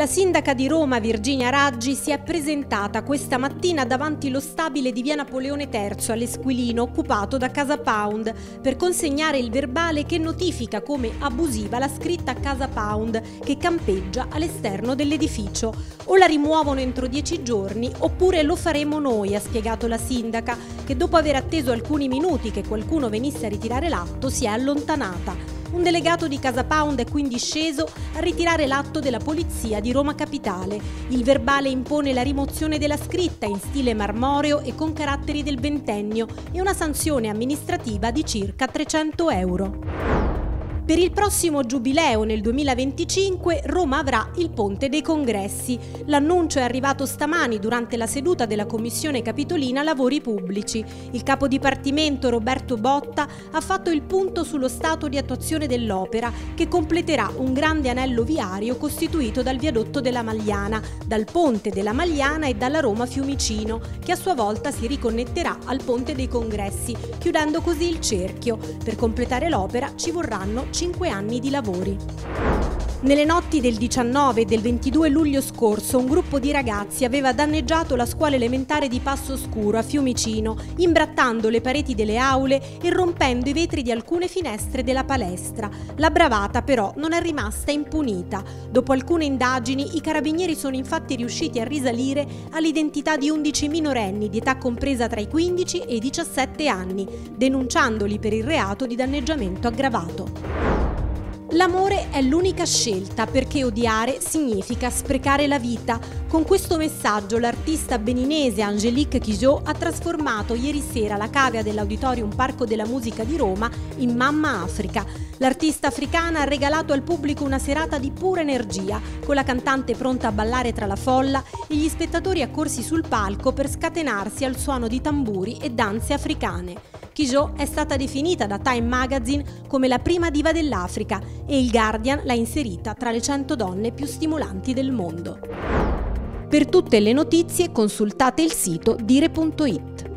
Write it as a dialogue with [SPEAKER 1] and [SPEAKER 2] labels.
[SPEAKER 1] La sindaca di Roma, Virginia Raggi, si è presentata questa mattina davanti lo stabile di via Napoleone III all'Esquilino occupato da Casa Pound per consegnare il verbale che notifica come abusiva la scritta Casa Pound che campeggia all'esterno dell'edificio. O la rimuovono entro dieci giorni oppure lo faremo noi, ha spiegato la sindaca, che dopo aver atteso alcuni minuti che qualcuno venisse a ritirare l'atto si è allontanata. Un delegato di Casa Pound è quindi sceso a ritirare l'atto della polizia di Roma Capitale. Il verbale impone la rimozione della scritta in stile marmoreo e con caratteri del ventennio e una sanzione amministrativa di circa 300 euro. Per il prossimo giubileo nel 2025 Roma avrà il Ponte dei Congressi. L'annuncio è arrivato stamani durante la seduta della Commissione Capitolina Lavori Pubblici. Il capo dipartimento Roberto Botta ha fatto il punto sullo stato di attuazione dell'opera che completerà un grande anello viario costituito dal viadotto della Magliana, dal Ponte della Magliana e dalla Roma Fiumicino, che a sua volta si riconnetterà al Ponte dei Congressi, chiudendo così il cerchio. Per completare l'opera ci vorranno 5 anni di lavori. Nelle notti del 19 e del 22 luglio scorso un gruppo di ragazzi aveva danneggiato la scuola elementare di Passo Scuro a Fiumicino, imbrattando le pareti delle aule e rompendo i vetri di alcune finestre della palestra. La bravata però non è rimasta impunita. Dopo alcune indagini i carabinieri sono infatti riusciti a risalire all'identità di 11 minorenni di età compresa tra i 15 e i 17 anni, denunciandoli per il reato di danneggiamento aggravato. L'amore è l'unica scelta perché odiare significa sprecare la vita. Con questo messaggio l'artista beninese Angelique Quijot ha trasformato ieri sera la cavea dell'Auditorium Parco della Musica di Roma in Mamma Africa. L'artista africana ha regalato al pubblico una serata di pura energia, con la cantante pronta a ballare tra la folla e gli spettatori accorsi sul palco per scatenarsi al suono di tamburi e danze africane. Kijot è stata definita da Time Magazine come la prima diva dell'Africa e il Guardian l'ha inserita tra le 100 donne più stimolanti del mondo. Per tutte le notizie consultate il sito dire.it.